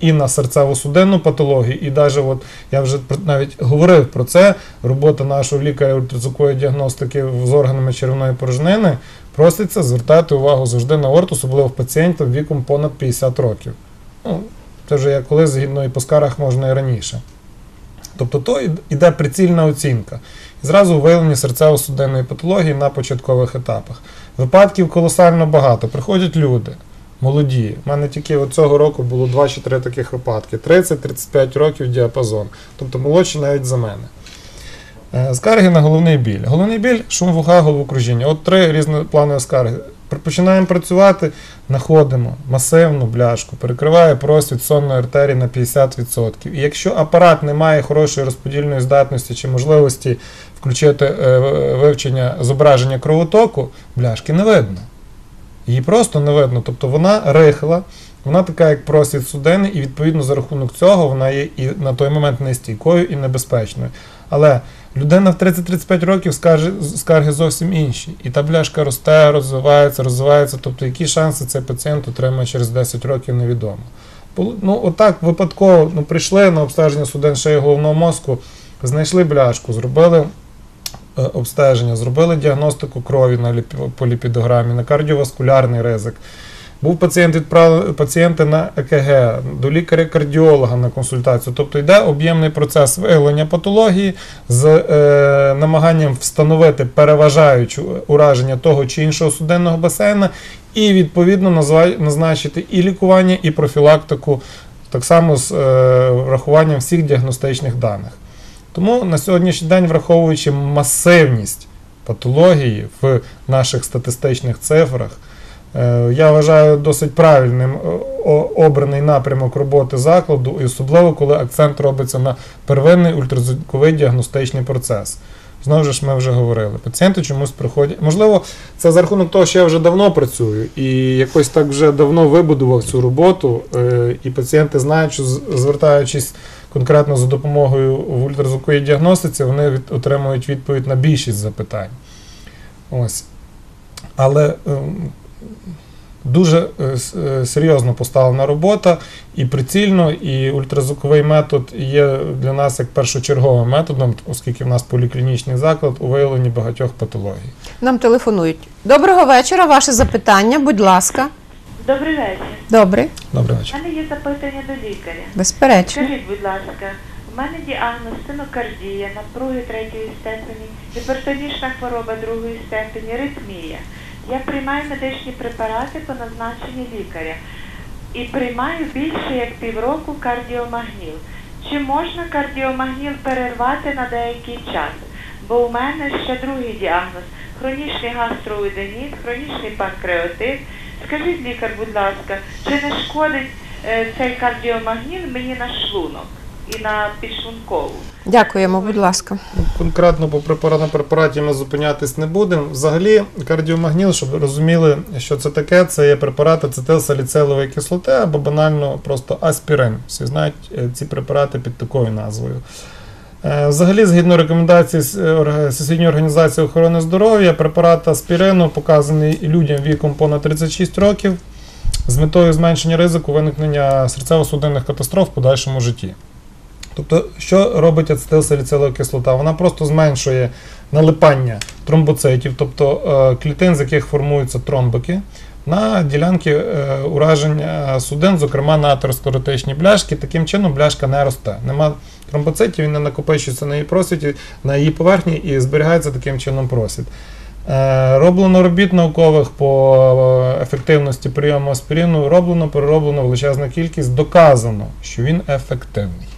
і на серцево-судинну патологію, і навіть от я вже навіть говорив про це. Робота нашого лікаря ультразвукової діагностики з органами червоної порожнини проситься звертати увагу завжди на орт, особливо в пацієнтів віком понад 50 років. Ну, це вже як коли згідно і по скарах можна і раніше. Тобто то іде прицільна оцінка. І зразу виявлення серцево-судинної патології на початкових етапах. Випадків колосально багато. Приходять люди, молоді. У мене тільки цього року було 2 чи 3 таких випадки. 30-35 років діапазон. Тобто молодші навіть за мене. Е, Скарги на головний біль. Головний біль, шум вуха, головокружіння. От три різнопланові скарги. Починаємо працювати, знаходимо масивну бляшку, перекриває просвіт сонної артерії на 50%. І якщо апарат не має хорошої розподільної здатності чи можливості включити е, вивчення зображення кровотоку, бляшки не видно. Її просто не видно. Тобто вона рихла, вона така, як просвіт судини, і відповідно за рахунок цього вона є і на той момент нестійкою і небезпечною. Але людина в 30-35 років скарги, скарги зовсім інші. І та бляшка росте, розвивається, розвивається. Тобто, які шанси цей пацієнт отримає через 10 років, невідомо. Ну, отак випадково ну, прийшли на обстеження суден шиї головного мозку, знайшли бляшку, зробили обстеження, зробили діагностику крові на ліпі- по ліпідограмі, на кардіоваскулярний ризик. Був пацієнт відправили пацієнти на ЕКГ, до лікаря-кардіолога на консультацію. Тобто йде об'ємний процес виявлення патології з е, намаганням встановити переважаючу ураження того чи іншого суденного басейна, і відповідно назначити і лікування, і профілактику, так само з е, врахуванням всіх діагностичних даних. Тому на сьогоднішній день, враховуючи масивність патології в наших статистичних цифрах, е, я вважаю досить правильним е, обраний напрямок роботи закладу, і особливо коли акцент робиться на первинний ультразвуковий діагностичний процес. Знову ж ми вже говорили, пацієнти чомусь приходять. Можливо, це за рахунок того, що я вже давно працюю і якось так вже давно вибудував цю роботу, е, і пацієнти знають, що звертаючись конкретно за допомогою в ультразвуковій діагностиці, вони від, отримують відповідь на більшість запитань. Ось. Але ем, дуже е, е, серйозно поставлена робота і прицільно, і ультразвуковий метод є для нас як першочерговим методом, оскільки в нас поліклінічний заклад у виявленні багатьох патологій. Нам телефонують. Доброго вечора. Ваше запитання, будь ласка. Добрий вечір. Добре, Добрий У мене є запитання до лікаря. безперечно. Скажіть, будь ласка, у мене діагноз стенокардія, напруги третьої степені, гіпертонічна хвороба другої степені, ритмія. Я приймаю медичні препарати по назначенню лікаря і приймаю більше як півроку кардіомагніл. Чи можна кардіомагніл перервати на деякий час? Бо у мене ще другий діагноз хронічний гастроуденіт, хронічний панкреатит. Скажіть, лікар, будь ласка, чи не шкодить е, цей кардіомагніл мені на шлунок і на підшлункову? Дякуємо, будь ласка. Конкретно по препарату на препараті ми зупинятись не будемо. Взагалі, кардіомагніл, щоб ви розуміли, що це таке, це є препарат ацетилсаліцилової кислоти або банально просто аспірин. Всі знають е, ці препарати під такою назвою. Е, Взагалі, згідно рекомендацій е, Всесвітньої організації охорони здоров'я, препарат аспірину показаний людям віком понад 36 років з метою зменшення ризику виникнення серцево-судинних катастроф в подальшому житті. Тобто, що робить ацетилсаліцилова кислота? Вона просто зменшує налипання тромбоцитів, тобто е, клітин, з яких формуються тромбики, на ділянки е, ураження судин, зокрема на атеросклеротичні бляшки. Таким чином бляшка не росте. Нема тромбоцитів, він не накопичується на її просвіті, на її поверхні і зберігається таким чином просвіт. Е, Роблено робіт наукових по е, ефективності прийому аспірину, роблено, перероблено величезна кількість, доказано, що він ефективний,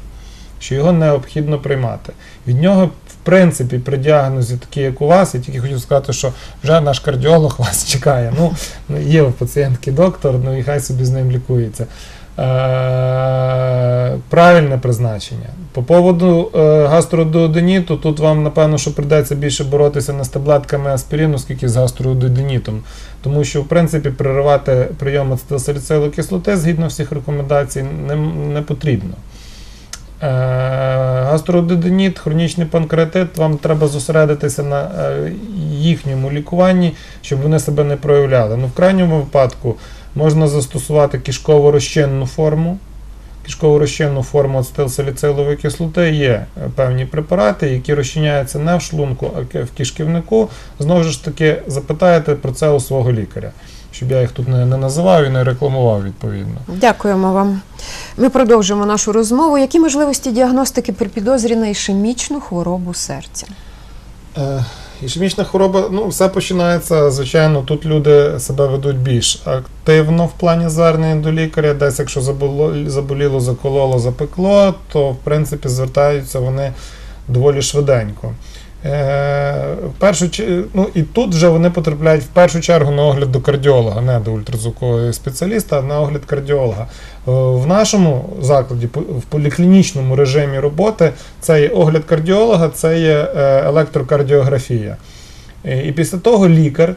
що його необхідно приймати. Від нього, принципі, при діагнозі, такі як у вас, я тільки хотів сказати, що вже наш кардіолог вас чекає. Ну, ну, є у пацієнтки доктор, ну і хай собі з ним лікується. Е, правильне призначення. По поводу е, гастродуоденіту, тут вам, напевно, що прийдеться більше боротися не з таблетками аспірину, скільки з гастродуоденітом. Тому що, в принципі, переривати прийом ацетилсаліцилової кислоти згідно всіх рекомендацій не, не потрібно. Е, Гастродеденіт, хронічний панкреатит, вам треба зосередитися на е, їхньому лікуванні, щоб вони себе не проявляли. Ну, в крайньому випадку можна застосувати кишково розчинну форму. Кишково розчинну форму ацетилсаліцилової кислоти є е, певні препарати, які розчиняються не в шлунку, а в кишківнику. Знову ж таки, запитаєте про це у свого лікаря, щоб я їх тут не, не називав і не рекламував відповідно. Дякуємо вам. Ми продовжимо нашу розмову. Які можливості діагностики при підозрі на ішемічну хворобу серця? Е, Ішемічна хвороба, ну, все починається, звичайно, тут люди себе ведуть більш активно в плані звернення до лікаря. Десь, якщо заболіло, закололо, запекло, то в принципі звертаються вони доволі швиденько. Е, в першу, ну, і тут вже вони потрапляють в першу чергу на огляд до кардіолога, не до ультразвукового спеціаліста, а на огляд кардіолога. Е, В нашому закладі, в поліклінічному режимі роботи, це є огляд кардіолога, це є е, електрокардіографія. І після того лікар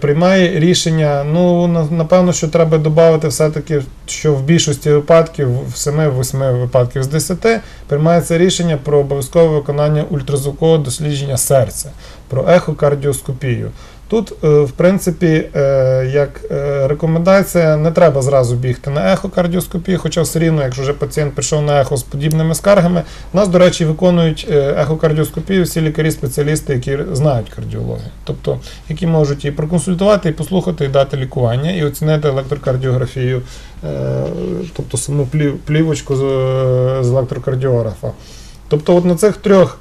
приймає рішення. Ну, напевно, що треба додати все-таки, що в більшості випадків, в 7-8 випадків з 10, приймається рішення про обов'язкове виконання ультразвукового дослідження серця, про ехокардіоскопію. Тут, е, в принципі, е, як е, рекомендація, не треба зразу бігти на ехокардіоскопію, хоча все рівно, якщо вже пацієнт прийшов на ехо з подібними скаргами, нас, до речі, виконують ехокардіоскопію всі лікарі-спеціалісти, які знають кардіологію, тобто які можуть і проконсультувати, і послухати, і дати лікування, і оцінити електрокардіографію, тобто саму плівочку з електрокардіографа. Тобто, от на цих трьох.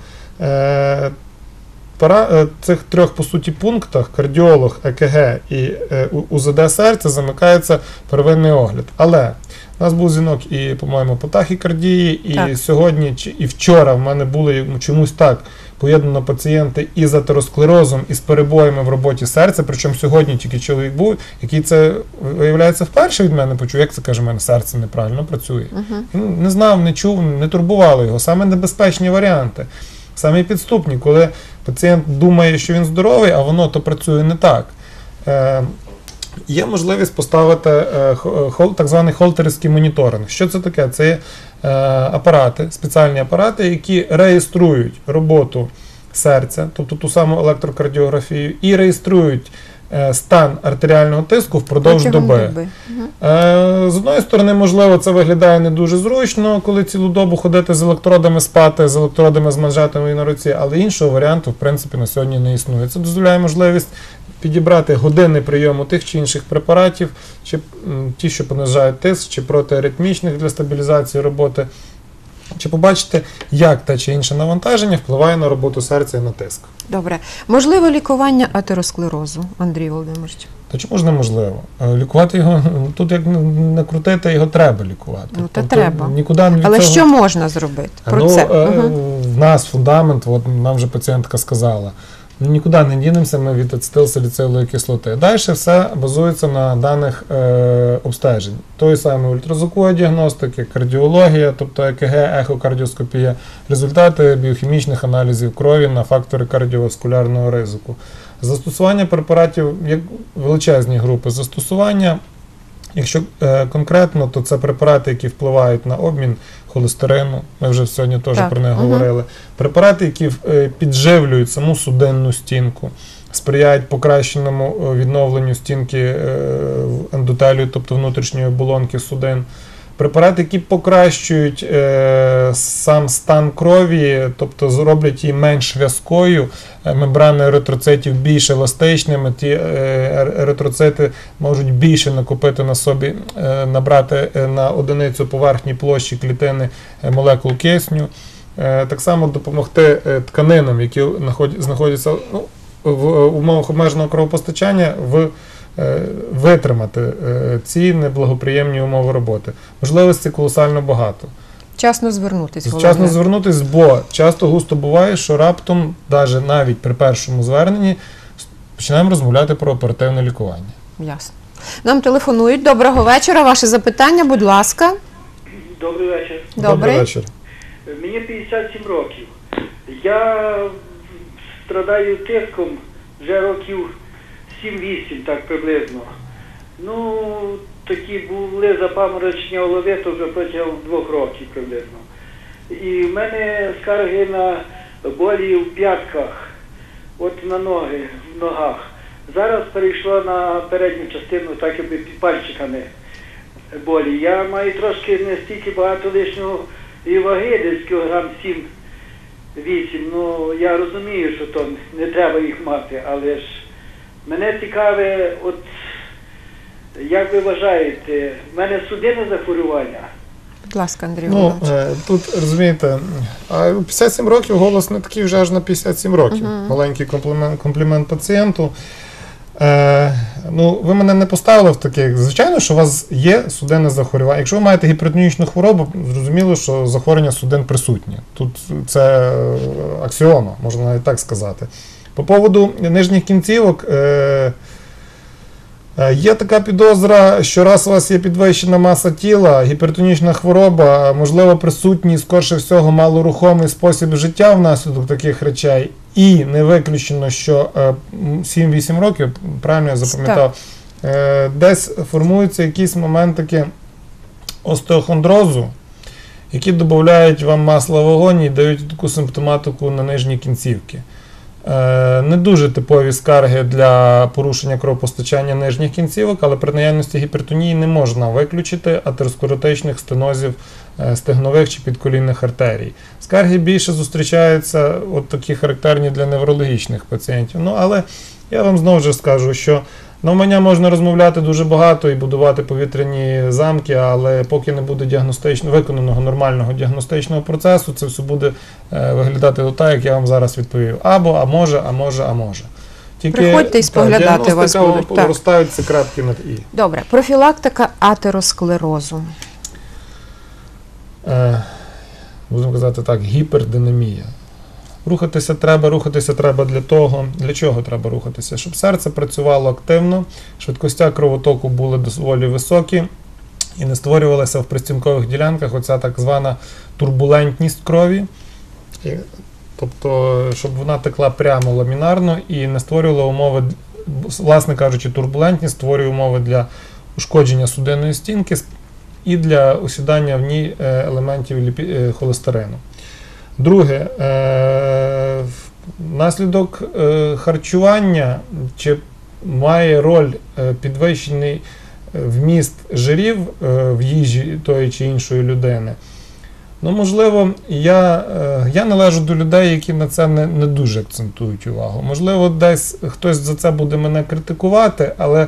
Пара, е, цих трьох по суті пунктах кардіолог, ЕКГ і е, УЗД серця замикається первинний огляд. Але у нас був дзвінок і, по-моєму, по тахікардії, і Так. сьогодні чи- і вчора в мене були чомусь так поєднано пацієнти із атеросклерозом і з перебоями в роботі серця. Причому сьогодні тільки чоловік був, який це виявляється вперше від мене почув, як це каже, в мене серце неправильно працює. Він не знав, не чув, не турбувало його. Саме небезпечні варіанти. Саме підступні, коли пацієнт думає, що він здоровий, а воно то працює не так. Е, є можливість поставити е, так званий холтерський моніторинг. Що це таке? Це е, апарати, спеціальні апарати, які реєструють роботу серця, тобто ту саму електрокардіографію, і реєструють стан артеріального тиску впродовж Протягом доби. доби. Е, З одної сторони, можливо, це виглядає не дуже зручно, коли цілу добу ходити з електродами спати, з електродами з манжетами на руці, але іншого варіанту, в принципі, на сьогодні не існує. Це дозволяє можливість підібрати години прийому тих чи інших препаратів, чи ті, що понижають тиск, чи протиаритмічних для стабілізації роботи, чи побачите, як те чи інше навантаження впливає на роботу серця і на тиск. Добре. Можливо, лікування атеросклерозу, Андрій Володимирович. Та чому ж неможливо? Е, Лікувати його тут як не крутити, його треба лікувати. Ну, та Тобто треба. Нікуди від Але цього... що можна зробити? Про ну, це. е, угу. В нас фундамент, от нам вже пацієнтка сказала. Ну, нікуди не дінемося ми від ацетилсаліцилової кислоти. Далі все базується на даних е, обстежень. Тої самої ультразвукової діагностики, кардіологія, тобто ЕКГ, ехокардіоскопія, результати біохімічних аналізів крові на фактори кардіоваскулярного ризику. Застосування препаратів як величезні групи застосування. Якщо е, конкретно, то це препарати, які впливають на обмін холестерину. Ми вже сьогодні теж Так, про них угу. говорили. Препарати, які е, підживлюють саму судинну стінку, сприяють покращеному е, відновленню стінки е, ендотелію, тобто внутрішньої оболонки судин. Препарати, які покращують е, сам стан крові, тобто зроблять її менш в'язкою, е, мембрани еритроцитів більш еластичними, ті е, еритроцити можуть більше накопити на собі, е, набрати е, на одиницю поверхні площі клітини молекул кисню. Е, Так само допомогти тканинам, які знаходяться ну, в умовах обмеженого кровопостачання, в витримати е, ці неблагоприємні умови роботи. Можливостей колосально багато. Вчасно звернутись. Вчасно головне. звернутись, бо часто густо буває, що раптом, навіть навіть при першому зверненні, починаємо розмовляти про оперативне лікування. Ясно. Нам телефонують. Доброго вечора. Ваше запитання, будь ласка. Добрий вечір. Добрий. Добрий вечір. Мені 57 років. Я страдаю тиском вже років 7-8, так приблизно. Ну, такі були запаморочення голови, вже протягом двох років приблизно. І в мене скарги на болі в п'ятках, от на ноги, в ногах. Зараз перейшло на передню частину, так якби під пальчиками болі. Я маю трошки не стільки багато лишнього і ваги, десь кілограм 7-8. Ну, я розумію, що то не треба їх мати, але ж мене цікаве, от як ви вважаєте, в мене судинне захворювання. Будь ласка, Андрій Ну, Володимирович. е, тут розумієте, а 57 років голос не такий вже аж на 57 років. Мгм. Маленький комплімент, комплімент пацієнту. Е, ну, ви мене не поставили в таке. Звичайно, що у вас є судинне захворювання. Якщо ви маєте гіпертонічну хворобу, зрозуміло, що захворювання судин присутнє. Тут це е, аксіома, можна навіть так сказати. По поводу нижніх кінцівок. Е, Е, Є така підозра, що раз у вас є підвищена маса тіла, гіпертонічна хвороба, можливо, присутній, скорше всього, малорухомий спосіб життя внаслідок таких речей, і не виключено, що е, 7-8 років, правильно я запам'ятав, е, десь формуються якісь моментики остеохондрозу, які додають вам масла в вогоні і дають таку симптоматику на нижні кінцівки. Е, Не дуже типові скарги для порушення кровопостачання нижніх кінцівок, але при наявності гіпертонії не можна виключити атеросклеротичних стенозів е, стегнових чи підколінних артерій. Скарги більше зустрічаються, от такі характерні для неврологічних пацієнтів. Ну, але я вам знову ж скажу, що навмання можна розмовляти дуже багато і будувати повітряні замки, але поки не буде діагностично виконаного нормального діагностичного процесу, це все буде е, виглядати отак, як я вам зараз відповів. Або, а може, а може, а може. Приходьте і споглядати вас будуть, так. розставить ці крапки над і. Добре, профілактика атеросклерозу. Е, будемо казати так, гіпердинамія. Рухатися треба, рухатися треба для того, для чого треба рухатися? Щоб серце працювало активно, швидкостя кровотоку були доволі високі і не створювалася в пристінкових ділянках оця так звана турбулентність крові. Тобто, щоб вона текла прямо ламінарно і не створювала умови, власне кажучи, турбулентність створює умови для ушкодження судинної стінки і для осідання в ній е, елементів е, холестерину. Друге, е, внаслідок е, харчування чи має роль е, підвищений вміст жирів в їжі тої чи іншої людини. Ну, можливо, я, я належу до людей, які на це не, не дуже акцентують увагу. Можливо, десь хтось за це буде мене критикувати, але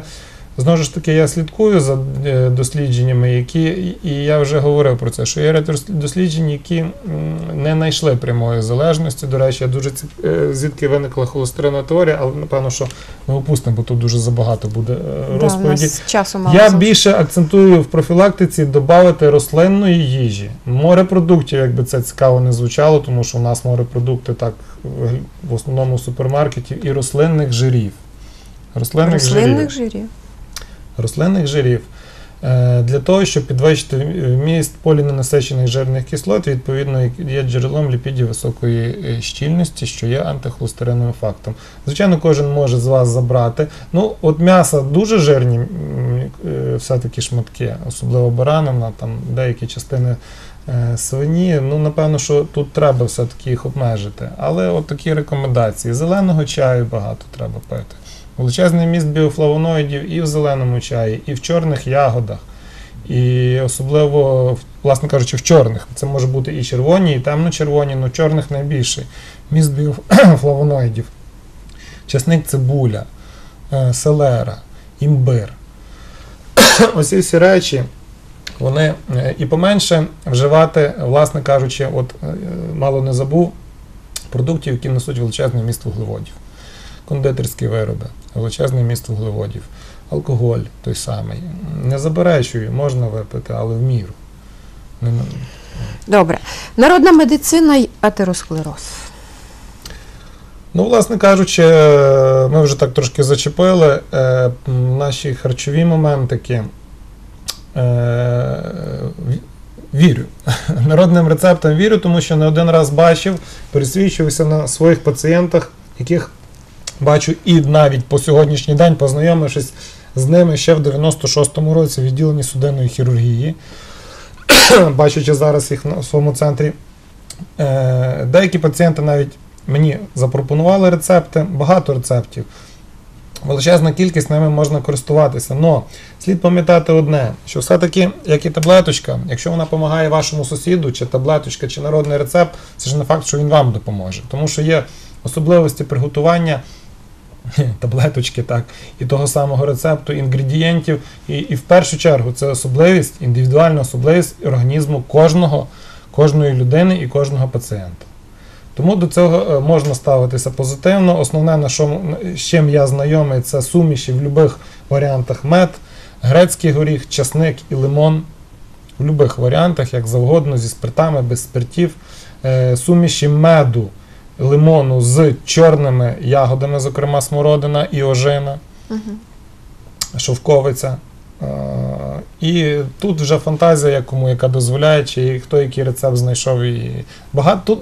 знову ж таки я слідкую за е, дослідженнями, які, і я вже говорив про це, що є ряд досліджень, які не знайшли прямої залежності. До речі, я дуже ці- е, звідки виникла холестеринова теорія, але напевно, що ми опустимо, бо тут дуже забагато буде е, Да, розповіді. часу мало. Я більше акцентую в профілактиці додати рослинної їжі, морепродуктів, якби це цікаво не звучало, тому що у нас морепродукти так в- в основному в супермаркеті, і рослинних жирів. Рослинних, рослинних жирів. жирів. Рослинних жирів. Е, Для того, щоб підвищити вміст поліненасичених жирних кислот, відповідно, є джерелом ліпідів високої е, щільності, що є антихолестериновим фактом. Звичайно, кожен може з вас забрати. Ну, от м'яса дуже жирні е, все-таки шматки, особливо баранина, там деякі частини свині. Ну, напевно, що тут треба все-таки їх обмежити. Але от такі рекомендації. Зеленого чаю багато треба пити. Величезний міст біофлавоноїдів і в зеленому чаї, і в чорних ягодах. І особливо, власне кажучи, в чорних. Це може бути і червоні, і темно-червоні, але чорних найбільший. Міст біофлавоноїдів. Часник цибуля, е, селера, імбир. Ось ці всі речі, вони е, і поменше вживати, власне кажучи, от е, мало не забув продуктів, які несуть величезний міст вуглеводів. Кондитерські вироби, величезний міст вуглеводів, алкоголь той самий. Не заперечую, можна випити, але в міру. Не Добре. Народна медицина й атеросклероз. Ну, власне кажучи, ми вже так трошки зачепили е, наші харчові моментики. Е, Вірю. Народним рецептам вірю, тому що не один раз бачив, пересвідчився на своїх пацієнтах, яких бачу і навіть по сьогоднішній день, познайомившись з ними ще в 96-му році в відділенні судинної хірургії, бачачи зараз їх на своєму центрі. Е, Деякі пацієнти навіть мені запропонували рецепти, багато рецептів. Величезна кількість ними можна користуватися. Но слід пам'ятати одне, що все-таки, як і таблеточка, якщо вона допомагає вашому сусіду, чи таблеточка, чи народний рецепт, це ж не факт, що він вам допоможе. Тому що є особливості приготування таблеточки, так, і того самого рецепту, інгредієнтів. І, і в першу чергу це особливість, індивідуальна особливість організму кожного, кожної людини і кожного пацієнта. Тому до цього е, можна ставитися позитивно. Основне, на що, з чим я знайомий, це суміші в будь-яких варіантах мед, грецький горіх, часник і лимон. В будь-яких варіантах, як завгодно, зі спиртами, без спиртів. Е, Суміші меду, лимону з чорними ягодами, зокрема смородина і ожина, шовковиця. І тут вже фантазія, кому яка дозволяє, чи хто який рецепт знайшов. І багато тут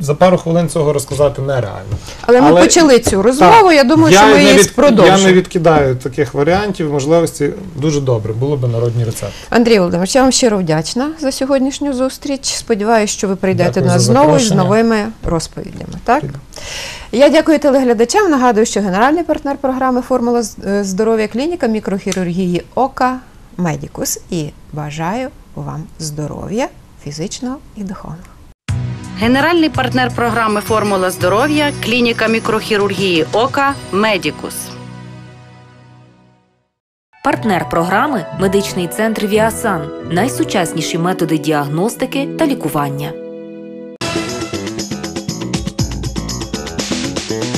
за пару хвилин цього розказати нереально. Але ми почали цю розмову. Я думаю, що ми її від- продовжимо. Я не відкидаю таких варіантів, можливості. Дуже добре, було б народні рецепти. Андрій Володимирович, я вам щиро вдячна за сьогоднішню зустріч. Сподіваюся, що ви прийдете Дякую до нас знову з новими розповідями. Так? Я дякую телеглядачам. Нагадую, що генеральний партнер програми Формула е, здоров'я клініка мікрохірургії Ока Медікус. І бажаю вам здоров'я фізичного і духовного. Генеральний партнер програми Формула здоров'я клініка мікрохірургії ока Медікус. Партнер програми медичний центр Віасан. Найсучасніші методи діагностики та лікування. Thank you.